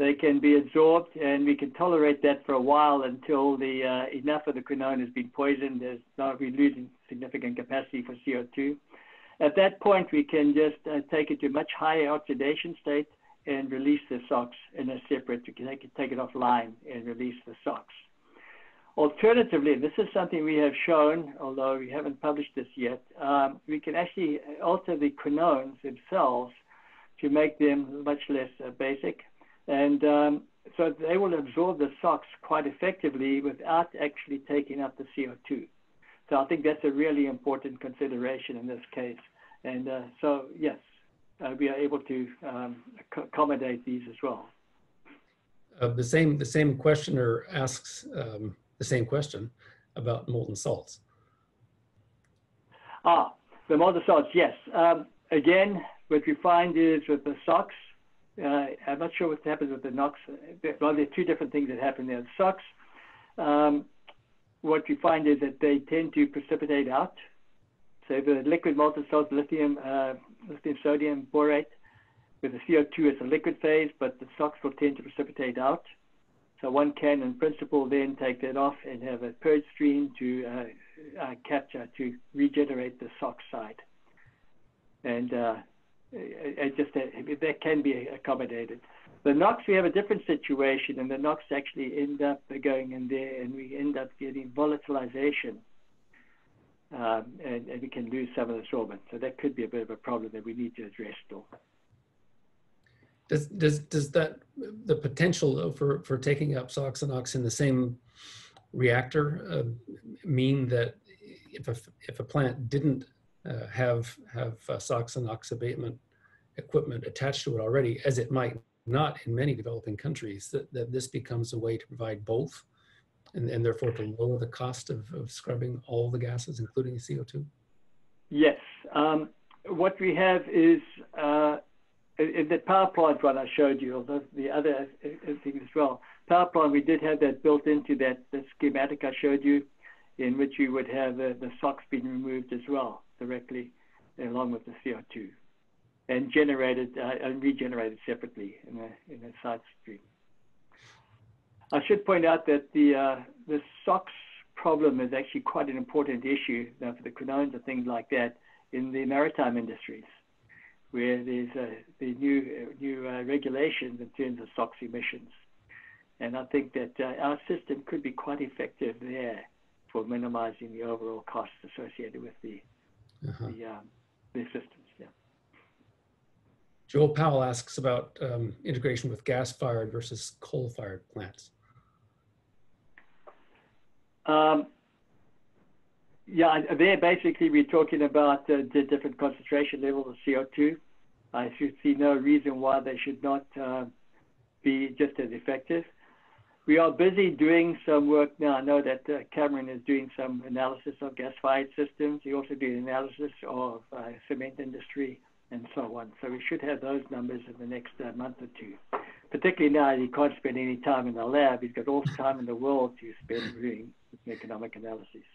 they can be absorbed and we can tolerate that for a while until the uh, enough of the quinone has been poisoned. There's not we're losing significant capacity for CO2. At that point, we can just uh, take it to a much higher oxidation state and release the SOx in a separate, we can take it, take it offline and release the SOx. Alternatively, this is something we have shown, although we haven't published this yet, um, we can actually alter the quinones themselves to make them much less uh, basic. And um, so they will absorb the SOx quite effectively without actually taking up the CO2. So I think that's a really important consideration in this case. And uh, so, yes, uh, we are able to um, accommodate these as well. Uh, the same the same questioner asks um, the same question about molten salts. Ah, the molten salts, yes. Um, again, what we find is with the SOx, uh, I'm not sure what happens with the NOx. Well, there are two different things that happen there. The SOx, um, what we find is that they tend to precipitate out. So the liquid molten salt, lithium, uh, lithium sodium borate, with the CO2 it's a liquid phase, but the SOx will tend to precipitate out. So one can, in principle, then take that off and have a purge stream to uh, uh, capture to regenerate the SOx side. And uh, it just that can be accommodated. The NOx, we have a different situation, and the NOx actually end up going in there, and we end up getting volatilization, um, and, and we can lose some of the sorbent. So that could be a bit of a problem that we need to address still. Does, does, does that, the potential for, for taking up SOx and NOx in the same reactor uh, mean that if a, if a plant didn't uh, have, have uh, SOx and NOx abatement equipment attached to it already, as it might not in many developing countries, that, that this becomes a way to provide both and, and therefore to lower the cost of, of scrubbing all the gases, including CO2? Yes. Um, what we have is uh, in the power plant one I showed you, although the other things as well. Power plant, we did have that built into that the schematic I showed you, in which you would have the, the SOx being removed as well directly, along with the CO2, and generated uh, and regenerated separately in a in a side stream. I should point out that the uh, the SOx problem is actually quite an important issue now for the quinones and things like that in the maritime industries, where there's uh, the new new uh, regulations in terms of SOx emissions, and I think that uh, our system could be quite effective there for minimizing the overall costs associated with the uh-huh. the, um, the systems. Yeah. Joel Powell asks about um, integration with gas-fired versus coal-fired plants. Um, yeah, there basically we're talking about uh, the different concentration levels of CO2. I should see no reason why they should not uh, be just as effective. We are busy doing some work now. I know that uh, Cameron is doing some analysis of gas-fired systems. He also did analysis of uh, cement industry and so on. So we should have those numbers in the next uh, month or two. Particularly now, he can't spend any time in the lab. He's got all the time in the world to spend doing economic analysis.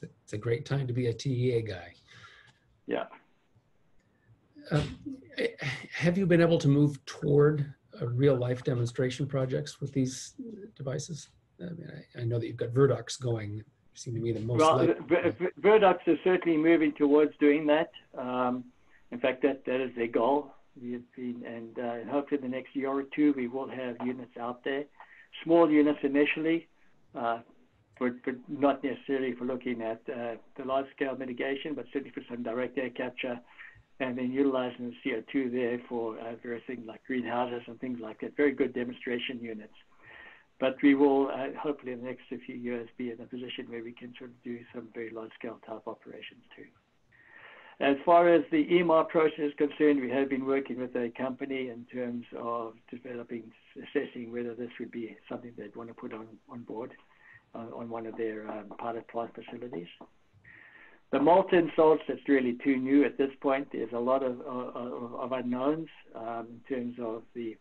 It's a great time to be a TEA guy. Yeah. Um, have you been able to move toward real life demonstration projects with these devices? I mean, I, I know that you've got Verdox going. Seem to me the most. Well, Verdox is certainly moving towards doing that. Um, in fact, that that is their goal. Been, and uh, hopefully, the next year or two, we will have units out there. Small units initially, uh, for, for not necessarily for looking at uh, the large scale mitigation, but certainly for some direct air capture and then utilizing the CO2 there for uh, various things like greenhouses and things like that. Very good demonstration units. But we will uh, hopefully in the next few years be in a position where we can sort of do some very large scale type operations too. As far as the EMAR process is concerned, we have been working with a company in terms of developing, assessing whether this would be something they'd want to put on, on board uh, on one of their um, pilot plant facilities. The molten salts, that's really too new at this point. There's a lot of, of, of unknowns um, in terms of the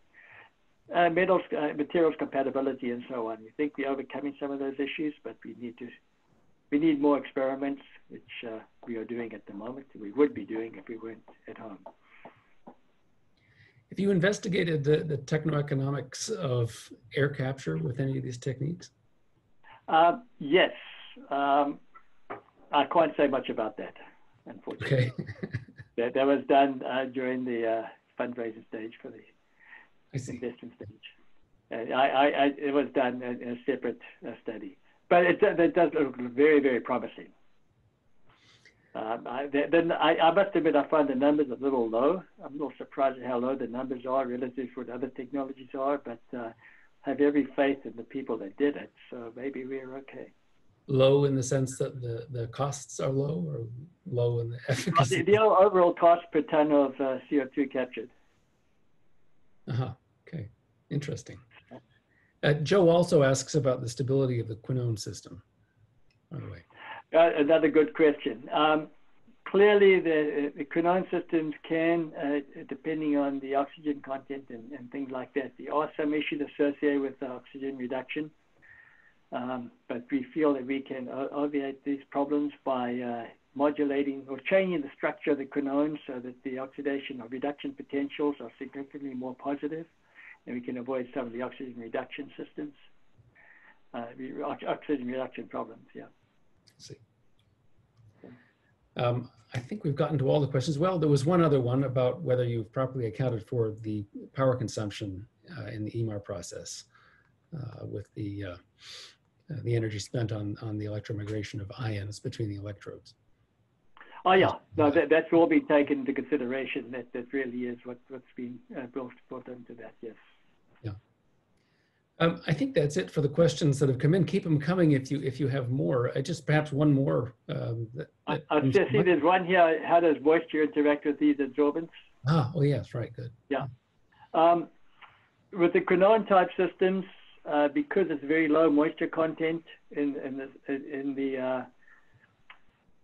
uh, metals, uh, materials compatibility and so on. We think we're overcoming some of those issues, but we need to we need more experiments, which uh, we are doing at the moment. We would be doing if we weren't at home. Have you investigated the, the techno-economics of air capture with any of these techniques? Uh, yes. Um, I can't say much about that, unfortunately. Okay. <laughs> that, that was done uh, during the uh, fundraising stage for the investment stage. Uh, I, I, I, it was done in a separate uh, study, but it, it does look very, very promising. Um, I, then I, I, must admit I find the numbers a little low. I'm a little surprised at how low the numbers are relative to what other technologies are, but uh, have every faith in the people that did it. So maybe we're okay low in the sense that the, the costs are low or low in the <laughs> efficacy? The, the overall cost per ton of uh, CO2 captured. Uh-huh. Okay. Interesting. Uh, Joe also asks about the stability of the quinone system, by the way. Uh, another good question. Um, clearly, the, the quinone systems can, uh, depending on the oxygen content and, and, things like that, there are some issues associated with the oxygen reduction. Um, but we feel that we can obviate these problems by uh, modulating or changing the structure of the quinone so that the oxidation or reduction potentials are significantly more positive, and we can avoid some of the oxygen reduction systems, uh, oxygen reduction problems. Yeah. see. Um, I think we've gotten to all the questions. Well, there was one other one about whether you've properly accounted for the power consumption uh, in the EMAR process uh, with the uh, uh, the energy spent on, on the electromigration of ions between the electrodes. Oh yeah, no, that, that's all been taken into consideration. That that really is what what's been uh, brought brought into that. Yes. Yeah. Um, I think that's it for the questions that have come in. Keep them coming if you if you have more. Uh, just perhaps one more. Um, that, that I, I just see there's one here. How does moisture interact with these adsorbents? Ah, oh yes, right, good. Yeah. Um, with the quinone type systems, uh, because it's very low moisture content in, in the, in the, uh,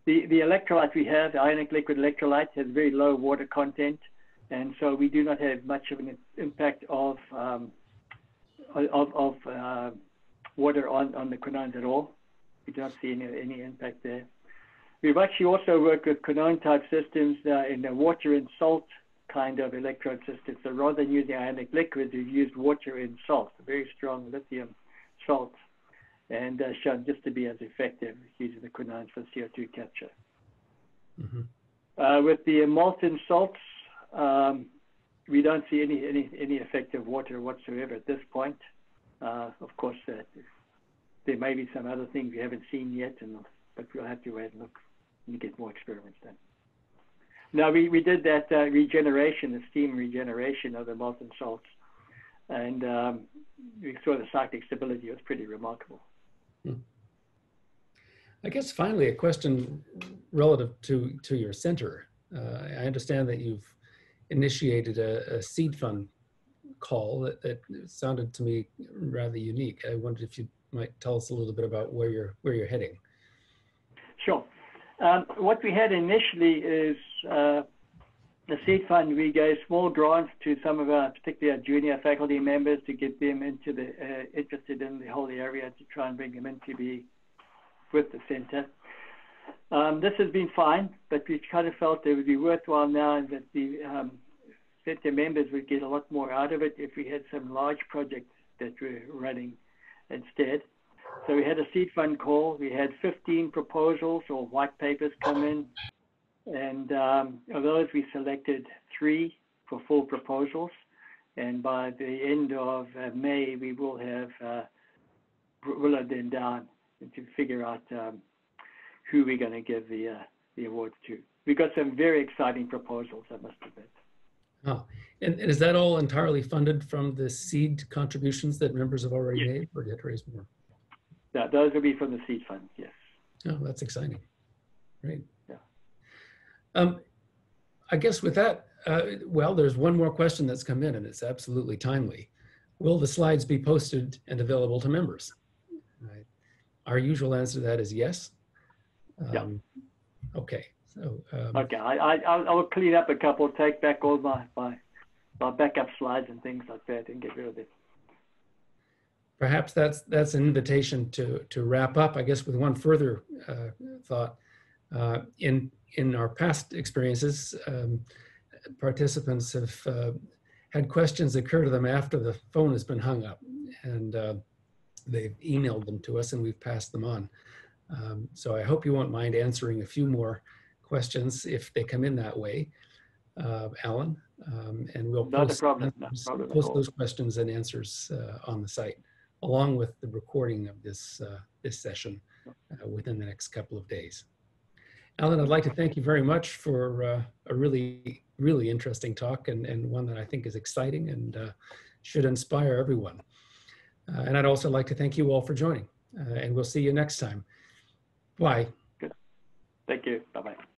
the, the electrolyte we have, the ionic liquid electrolyte, has very low water content. And so we do not have much of an impact of, um, of, of uh, water on, on the quinones at all. We don't see any, any impact there. We've actually also worked with quinone type systems uh, in the water and salt kind of electrode system. So rather than using ionic liquids, we've used water and salt, very strong lithium salts, and uh, shown just to be as effective using the quinones for CO2 capture. Mhm. Uh, with the molten salts, um, we don't see any, any, any effect of water whatsoever at this point. Uh, of course, uh, there may be some other things we haven't seen yet, and, but we'll have to wait and look and get more experiments done. Now, we, we did that uh, regeneration, the steam regeneration of the molten salts, and um, we saw the cyclic stability It was pretty remarkable. I guess finally, a question relative to, to your center. Uh, I understand that you've initiated a, a seed fund call that, that sounded to me rather unique. I wondered if you might tell us a little bit about where you're, where you're heading. Sure. Um, what we had initially is the seed fund. We gave small grants to some of our, particularly our junior faculty members, to get them into the uh, interested in the whole area to try and bring them in to be with the center. Um, this has been fine, but we kind of felt it would be worthwhile now that the um, center members would get a lot more out of it if we had some large projects that we're running instead. So we had a seed fund call. We had 15 proposals or white papers come in. And um, of those, we selected three for full proposals. And by the end of uh, May, we will have uh, whittled them down to figure out um, who we're going to give the, uh, the awards to. We've got some very exciting proposals, I must admit. Oh, and, and is that all entirely funded from the seed contributions that members have already Yes. made or did you raise more? Yeah, those will be from the seed fund, yes. Oh, that's exciting. Great. Yeah. Um, I guess with that, uh, well, there's one more question that's come in and it's absolutely timely. Will the slides be posted and available to members? Right. Our usual answer to that is yes. Yeah. Um, Okay, so, um, Okay, I, I, I'll, I'll clean up a couple, take back all my, my, my backup slides and things like that and get rid of it. perhaps that's that's an invitation to to wrap up. I guess with one further uh, thought. Uh, in in our past experiences, um, participants have uh, had questions occur to them after the phone has been hung up, and uh, they've emailed them to us, and we've passed them on. Um, so I hope you won't mind answering a few more questions if they come in that way, uh, Alan, um, and we'll Not post, problem, not answers- problem post those questions and answers uh, on the site along with the recording of this, uh, this session uh, within the next couple of days. Alan, I'd like to thank you very much for uh, a really, really interesting talk and, and one that I think is exciting and uh, should inspire everyone. Uh, and I'd also like to thank you all for joining, uh, and we'll see you next time. Bye. Good. Thank you. Bye-bye.